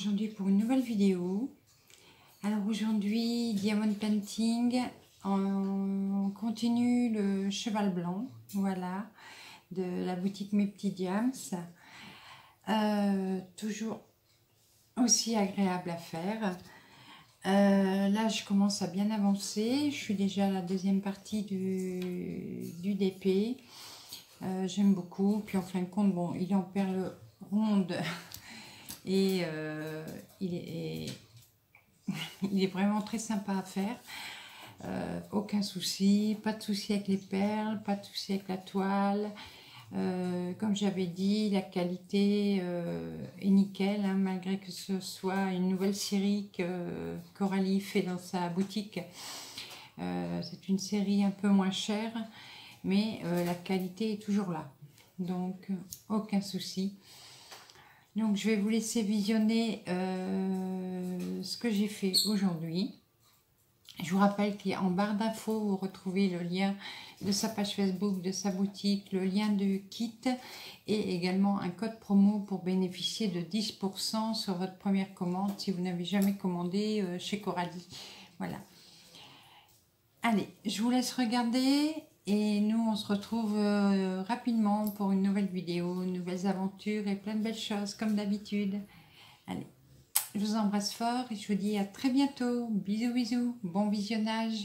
aujourd'hui pour une nouvelle vidéo. Alors aujourd'hui, Diamond Painting, on continue le cheval blanc, voilà, de la boutique Mes Petits Diams. Euh, toujours aussi agréable à faire. Euh, là, je commence à bien avancer. Je suis déjà à la deuxième partie du, du DP. Euh, j'aime beaucoup. Puis en fin de compte, bon, il est en perle ronde et euh, il, est, il est vraiment très sympa à faire. Euh, aucun souci, pas de souci avec les perles, pas de souci avec la toile. comme j'avais dit, la qualité est nickel, hein, malgré que ce soit une nouvelle série que Coralie fait dans sa boutique. C'est une série un peu moins chère mais euh, la qualité est toujours là. Donc, aucun souci. Donc, je vais vous laisser visionner euh, ce que j'ai fait aujourd'hui. Je vous rappelle qu'en barre d'infos, vous retrouvez le lien de sa page Facebook, de sa boutique, le lien de kit et également un code promo pour bénéficier de 10% sur votre première commande si vous n'avez jamais commandé euh, chez Coralie. Voilà. Allez, je vous laisse regarder et nous, on se retrouve euh, rapidement pour une nouvelle vidéo, nouvelles aventures et plein de belles choses comme d'habitude. Allez, je vous embrasse fort et je vous dis à très bientôt. Bisous, bisous. Bon visionnage.